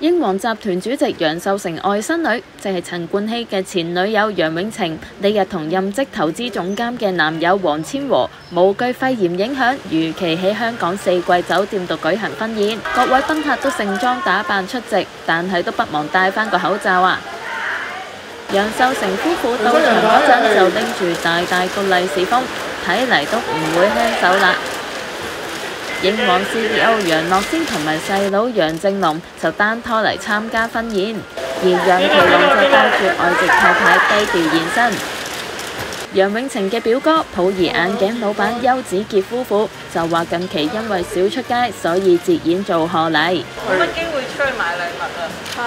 英皇集團主席楊秀成外甥女，即係陳冠希嘅前女友楊永晴，呢日同任職投資總監嘅男友黃千和，無懼肺炎影響，如期喺香港四季酒店度舉行婚宴。各位賓客都盛裝打扮出席，但係都不忘戴翻個口罩啊！楊秀成夫婦到場嗰陣就拎住大大個利是封，睇嚟都唔會輕手啦。英皇 CEO 楊樂先同埋細佬楊正龍就單拖嚟參加婚宴，而楊其龍就帶住外籍太太低調現身。楊永晴嘅表哥普儀眼鏡老闆邱子傑夫婦就話近期因為少出街，所以節演做賀禮。冇乜機會出去買禮物啊，係。